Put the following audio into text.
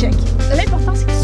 check. L'important, c'est que